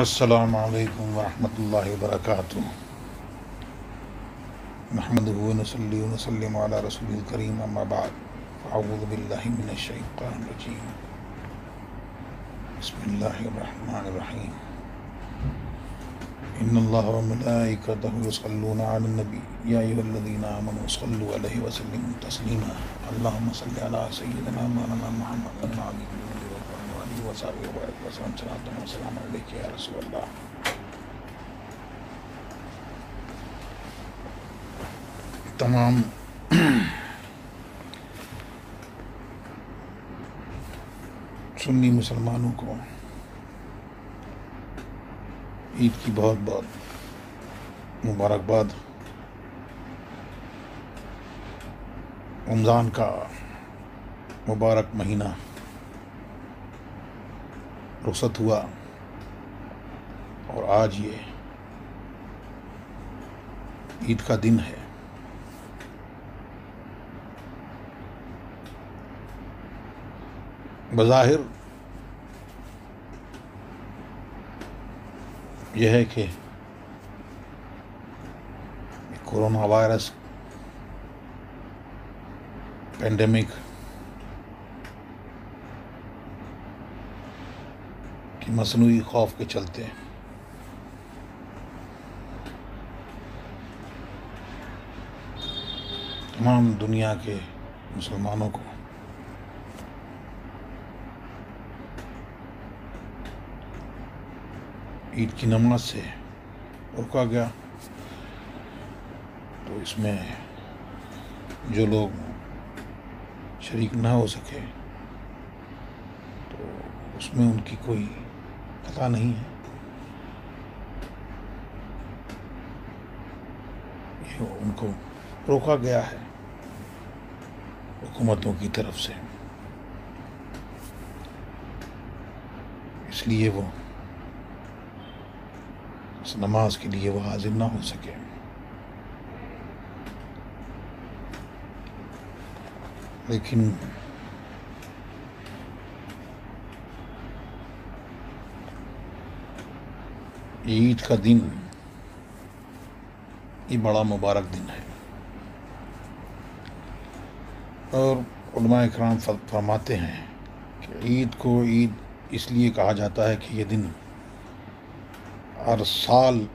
असलकम वरहमल वरक महमद वसली वसलम रसूल करीम अम्माबाद फ़ाउज़बिल्लिमिनश्शैतानिर्रजीम बसमीम इन्नल्लाह व मलाइकतहु युसल्लूना अलन नबी या अय्युहल्लज़ीना आमनू सल्लु अलैहि व सल्लिमू तस्लीमा अल्लाहुम्मा सल्लि सय्यिदिना मौलाना मुहम्मद तमाम सुन्नी मुसलमानों को। ईद की बहुत बहुत मुबारकबाद। रमज़ान का मुबारक महीना। रुखसत हुआ और आज ये ईद का दिन है। बज़ाहिर यह है कि कोरोना वायरस पेंडेमिक की मसनू खौफ के चलते तमाम दुनिया के मुसलमानों को ईद की नमाज़ से रोका गया। तो इसमें जो लोग शरीक ना हो सके तो उसमें उनकी कोई पता नहीं है। उनको रोका गया है हुकूमतों की तरफ़ से। इसलिए वो उस नमाज़ के लिए वो हाजिर ना हो सके। लेकिन ईद का दिन, ये बड़ा मुबारक दिन है। और कराम फरमाते हैं कि ईद को ईद इसलिए कहा जाता है कि ये दिन हर साल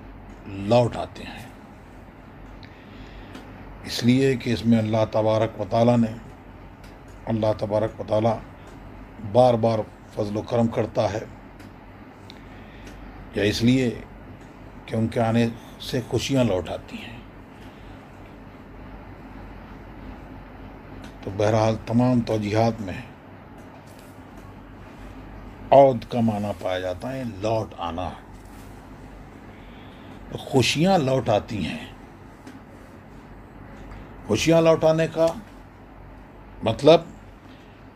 लौट आते हैं। इसलिए कि इसमें अल्लाह तबारक व ताली ने, अल्लाह तबारक व ताली बार बार फजल करम करता है। या इसलिए कि उनके आने से खुशियाँ लौट आती हैं। तो बहरहाल तमाम तोजीहत में औद का माना पाया जाता है, लौट आना। तो खुशियाँ लौट आती हैं। खुशियाँ लौटाने का मतलब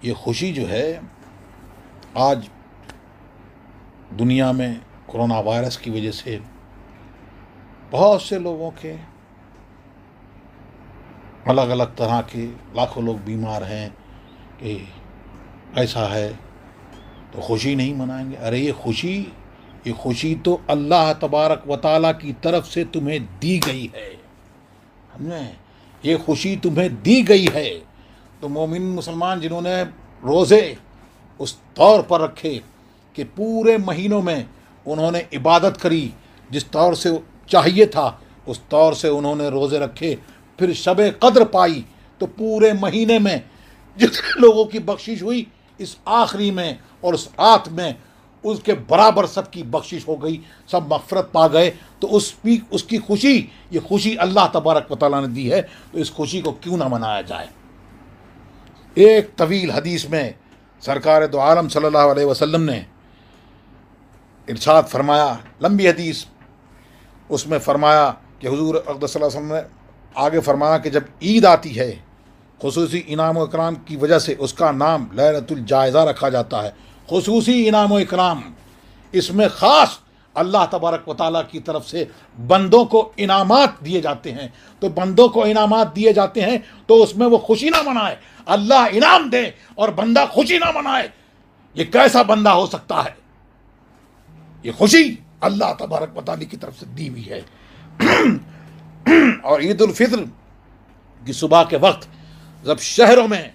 ये खुशी जो है, आज दुनिया में कोरोना वायरस की वजह से बहुत से लोगों के अलग अलग तरह के लाखों लोग बीमार हैं कि ऐसा है तो खुशी नहीं मनाएँगे। अरे ये खुशी ये खुशी तो अल्लाह तबारक व ताली की तरफ़ से तुम्हें दी गई है। हमने, ये खुशी तुम्हें दी गई है। तो मोमिन मुसलमान जिन्होंने रोज़े उस तौर पर रखे कि पूरे महीनों में उन्होंने इबादत करी, जिस तौर से चाहिए था, उस तौर से उन्होंने रोज़े रखे, फिर शब कद्र पाई तो पूरे महीने में जितने लोगों की बख्शिश हुई, इस आखिरी में और उस रात में उसके बराबर सबकी बख्शिश हो गई, सब मफरत पा गए तो उस भी उसकी खुशी, ये खुशी अल्लाह तबारक वाली ने दी है तो इस खुशी को क्यों ना मनाया जाए? एक तवील हदीस में सरकार दो आलम सल्लल्लाहु अलैहि वसल्लम ने इरशाद फरमाया, लंबी हदीस, उसमें फरमाया कि हुजूर अकदस ने आगे फरमाया कि जब ईद आती है, खसूसी इनाम इकराम की वजह से उसका नाम लहरतुल जायज़ा रखा जाता है। खसूसी इनाम इकराम, इसमें ख़ास अल्लाह तबारक वाली की तरफ़ से बंदों को इनामात दिए जाते हैं। तो बंदों को इनामात दिए जाते हैं तो उसमें वो खुशी ना मनाए, अल्लाह इनाम दे और बंदा खुशी ना मनाए। ये कैसा बंदा हो सकता है? ये खुशी अल्लाह तबारक बताली की तरफ़ से दी हुई है। और ईद फित्र की सुबह के वक्त जब शहरों में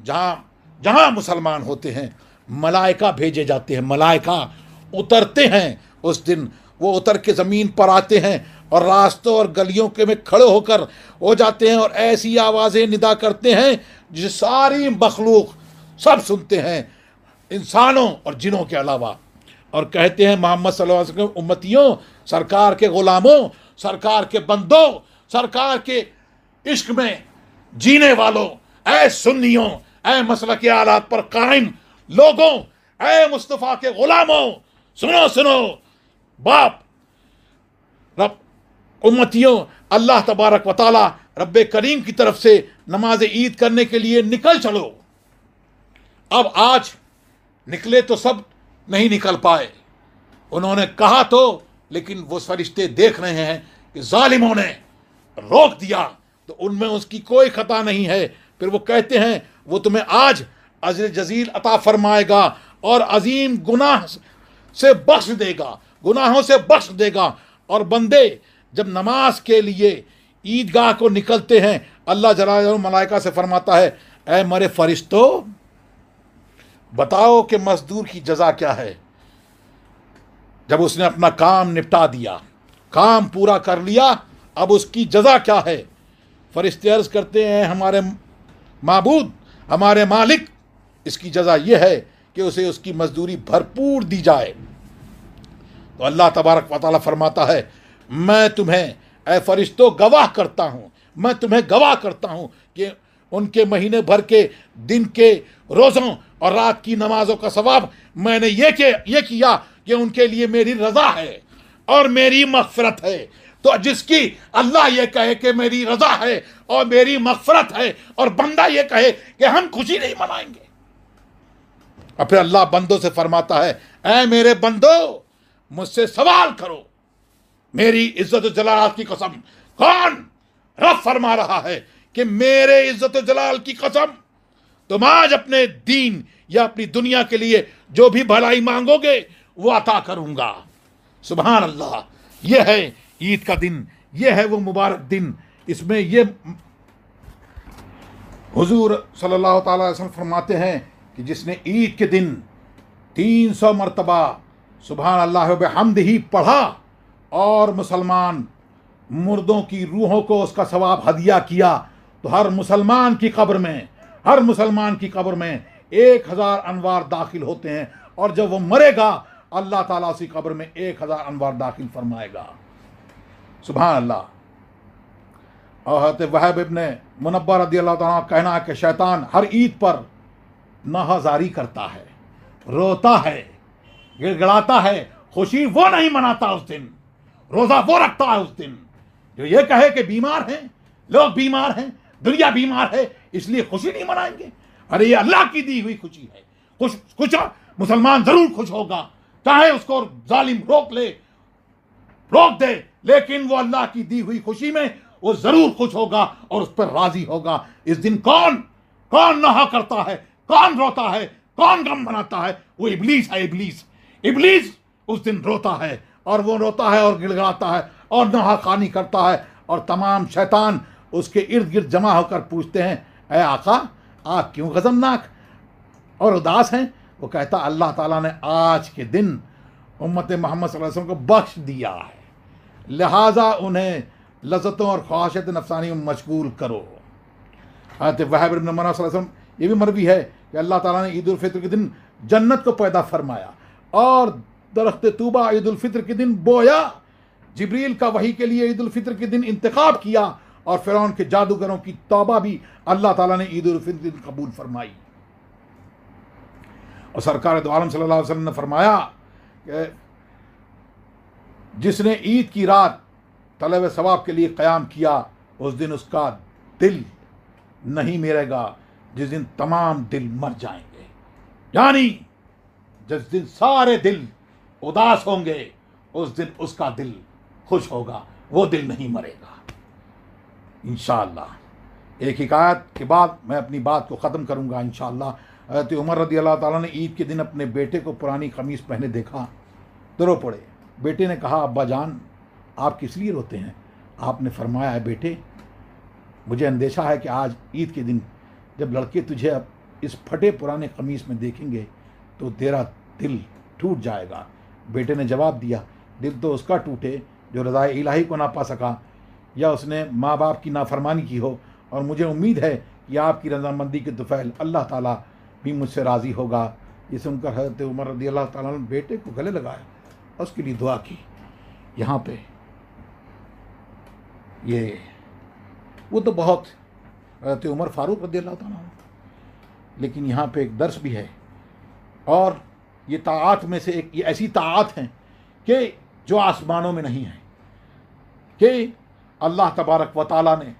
जहाँ जहाँ मुसलमान होते हैं, मलाइका भेजे जाते हैं, मलाइका उतरते हैं, उस दिन वो उतर के ज़मीन पर आते हैं और रास्तों और गलियों के में खड़े होकर हो जाते हैं और ऐसी आवाज़ें निदा करते हैं जो सारी मखलूक सब सुनते हैं, इंसानों और जिनों के अलावा। और कहते हैं मोहम्मद सल्लल्लाहु उम्मतियों, सरकार के ग़ुलामों, सरकार के बंदों, सरकार के इश्क में जीने वालों, ऐ सुन्नियों, ऐ मसल के आलात पर कायम लोगों, ऐ मुस्तफ़ा के ग़ुलामों, सुनो सुनो, बाप, रब, उम्मतियों, अल्लाह तबारक वाली रब करीम की तरफ़ से नमाज़ ईद करने के लिए निकल चलो। अब आज निकले तो सब नहीं निकल पाए। उन्होंने कहा तो लेकिन वो फरिश्ते देख रहे हैं कि जालिमों ने रोक दिया तो उनमें उसकी कोई खता नहीं है। फिर वो कहते हैं, वो तुम्हें आज अजर जजील अता फरमाएगा और अजीम गुनाह से बख्श देगा, गुनाहों से बख्श देगा। और बंदे, जब नमाज़ के लिए ईदगाह को निकलते हैं, अल्लाह जला मलाइका से फरमाता है ए मरे फरिश्तों बताओ कि मजदूर की जजा क्या है। जब उसने अपना काम निपटा दिया, काम पूरा कर लिया, अब उसकी जजा क्या है? फरिश्ते अर्ज़ करते हैं, हमारे मबूद, हमारे मालिक, इसकी जजा यह है कि उसे उसकी मजदूरी भरपूर दी जाए। तो अल्लाह तबारक वाली फरमाता है, मैं तुम्हें ए फरिश्तों, गवाह करता हूँ, मैं तुम्हें गवाह करता हूँ कि उनके महीने भर के, दिन के रोज़ों और रात की नमाजों का सवाब मैंने ये के, ये किया कि उनके लिए मेरी रज़ा है और मेरी मगफरत है। तो जिसकी अल्लाह ये कहे कि मेरी रज़ा है और मेरी मगफरत है और बंदा ये कहे कि हम खुशी नहीं मनाएँगे। और फिर अल्लाह बंदों से फरमाता है, ऐ मेरे बंदो, मुझसे सवाल करो। मेरी इज़्ज़त जलाल की कसम। कौन? रब फरमा रहा है कि मेरे इज़्ज़त जलाल की कसम। तुम आज अपने दीन या अपनी दुनिया के लिए जो भी भलाई मांगोगे, वो अता करूँगा। सुबह अल्लाह ये है ईद का दिन ये है वो मुबारक दिन। इसमें ये हुजूर सल्लल्लाहु अलैहि वसल्लम फरमाते हैं कि जिसने ईद के दिन तीन सौ मरतबा सुबह अल्लाह हमद ही पढ़ा और मुसलमान मुर्दों की रूहों को उसका सवाब हदिया किया तो हर मुसलमान की कब्र में, हर मुसलमान की कब्र में एक हज़ार अनवार दाखिल होते हैं और जब वो मरेगा, अल्लाह ताला उसी कब्र में एक हज़ार अनवार दाखिल फरमाएगा। सुबह अल्लाह और वहब इबन मुनब्बर रदी अल्लाह कहना है कि शैतान हर ईद पर नहाजारी करता है, रोता है, गिड़गड़ाता है, खुशी वो नहीं मनाता उस दिन, रोज़ा वो रखता है उस दिन। जो ये कहे कि बीमार हैं, लोग बीमार हैं, दुनिया बीमार है, इसलिए खुशी नहीं मनाएँगे। अरे ये अल्लाह की दी हुई खुशी है। खुश खुश मुसलमान ज़रूर खुश होगा। चाहे उसको जालिम रोक ले, रोक दे, लेकिन वो अल्लाह की दी हुई खुशी में वो ज़रूर खुश होगा और उस पर राज़ी होगा। इस दिन कौन कौन नहा करता है, कौन रोता है, कौन गम बनाता है? वो इबलीस है, इबलीस। इबलीस उस दिन रोता है और वो रोता है और गिड़गड़ाता है और नहा खानी करता है और तमाम शैतान उसके इर्द गिर्द जमा होकर पूछते हैं अः आका आप क्यों गजमनाक? और उदास हैं? वो कहता, अल्लाह ताला ने आज के दिन उम्मत मोहम्मद वसल्लम को बख्श दिया है। लिहाजा उन्हें लज्जतों और ख्वाहिशत नफसानी में मशगूल करो। हज़रत वहब ये भी मरवी है कि अल्लाह ताला ने ईद के दिन जन्नत को पैदा फरमाया। और दरख्त तूबा ईद के दिन बोया, जबरील का वही के लिए ईद के दिन इंतखब किया और फिर के जादूगरों की तौबा भी अल्लाह ताला ने ईद उल दिन कबूल फरमाई। और सरकार दो आलम सल्लल्लाहु अलैहि वसल्लम ने फरमाया कि जिसने ईद की रात तलब सवाब के लिए क़याम किया, उस दिन उसका दिल नहीं मेरेगा, जिस दिन तमाम दिल मर जाएँगे। यानी जिस दिन सारे दिल उदास होंगे, उस दिन उसका दिल खुश होगा, वो दिल नहीं मरेगा। इन एक हिकायत के बाद मैं अपनी बात को ख़त्म करूँगा इन हज़रत उमर रदी अल्लाह ताला ने ईद के दिन अपने बेटे को पुरानी खमीस पहने देखा। तो रो पड़े। बेटे ने कहा, अब्बा जान, आप किस लिए रोते हैं? आपने फरमाया है बेटे, मुझे अंदेशा है कि आज ईद के दिन जब लड़के तुझे अब इस फटे पुराने कमीज में देखेंगे तो तेरा दिल टूट जाएगा। बेटे ने जवाब दिया, दिल तो उसका टूटे जो रज़ा इलाही को ना पा सका। या उसने माँ बाप की नाफरमानी की हो और मुझे उम्मीद है कि आपकी रजामंदी के दुफैल अल्लाह ताला भी मुझसे राज़ी होगा। ये सुनकर हज़रत उमर रदी अल्लाह ताला ने बेटे को गले लगाया और उसके लिए दुआ की। यहाँ पे ये, वो तो बहुत हज़रत उमर फारूक रदी अल्लाह ताला लेकिन यहाँ पे एक दर्स भी है। और ये ताआत में से एक, ये ऐसी ताआत हैं कि जो आसमानों में नहीं है, कि अल्लाह तबारक व ताली ने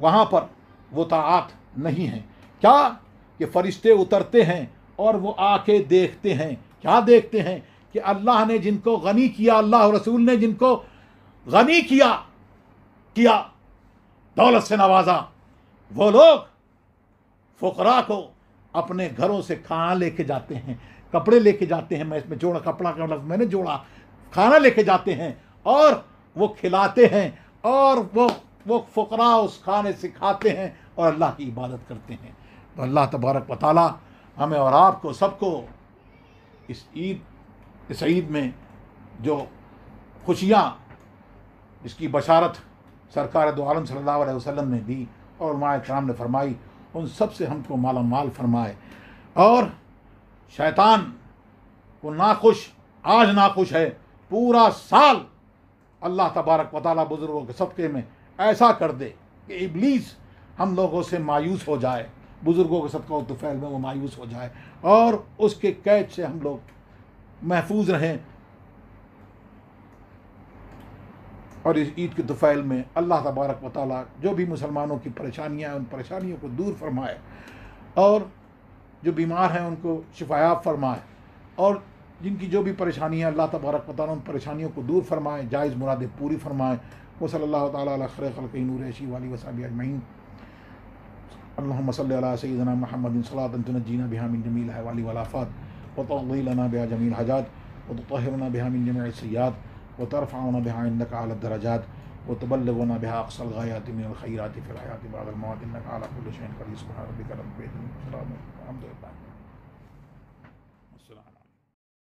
वहाँ पर वो ताआत नहीं है। क्या कि फरिश्ते उतरते हैं और वो आके देखते हैं? क्या देखते हैं कि अल्लाह ने जिनको गनी किया, अल्लाह रसूल ने जिनको गनी किया किया दौलत से नवाजा। वो लोग फ़करा को अपने घरों से खाना लेके जाते हैं, कपड़े लेके जाते हैं। मैं इसमें जोड़ा, कपड़ा का मतलब मैंने जोड़ा, खाना लेके जाते हैं और वो खिलाते हैं और वो वो फ़करा उस खाने से खाते हैं और अल्लाह की इबादत करते हैं। तो अल्लाह तबारक वाली हमें और आपको सबको इस ईद इस ईद में जो खुशियाँ, इसकी बशारत सरकार दो आलम सल्लल्लाहु अलैहि वसल्लम ने दी और माए कराम ने फरमाई, उन सबसे हमको माला माल फरमाए। और शैतान को नाखुश, आज नाखुश है, पूरा साल अल्लाह तबारक वाली बुज़ुर्गों के सबके में ऐसा कर दे कि इबलीस हम लोगों से मायूस हो जाए, बुज़ुर्गों के सबका तुफैल में वो मायूस हो जाए और उसके कैद से हम लोग महफूज रहें। और इस ईद के तुफैल में अल्लाह तबारक वाली जो भी मुसलमानों की परेशानियाँ हैं, उन परेशानियों को दूर फरमाए और जो बीमार हैं उनको शिफायाब फरमाए और जिनकी जो भी परेशानियाँ अल्लाह तबारक वाली उन परेशानियों को दूर फरमाएँ, जायज़ मुरादें पूरी फरमाए। वो सल्ला खर नूर शी वाली वसाबी अजमैन अल्लाम सैदना महमद सलातनजीना बिहामिन जमील वाली वलाफ़ात वतलना बिहा जमील हजात। वतहरना बिहामिन जमी सयात। व तरफ़ाना बिहान दराजात। व तबलगना बिहा अक्सल गायात मिन खैरात फ़िलहयात बाद मौत नकाला कुल